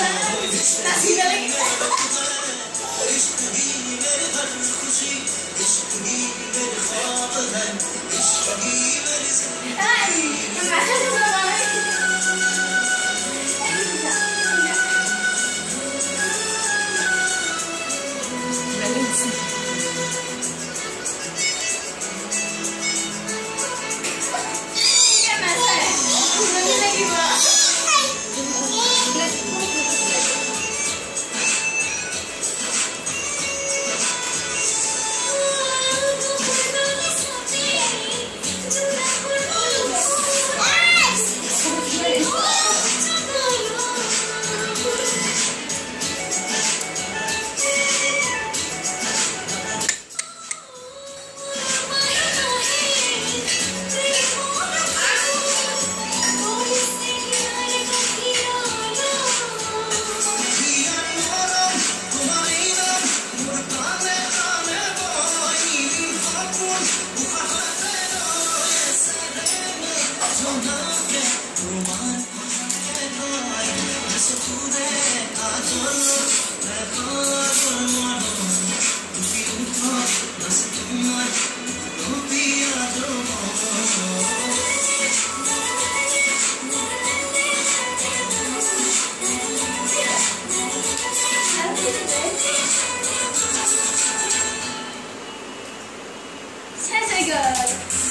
Nasıl demek? good.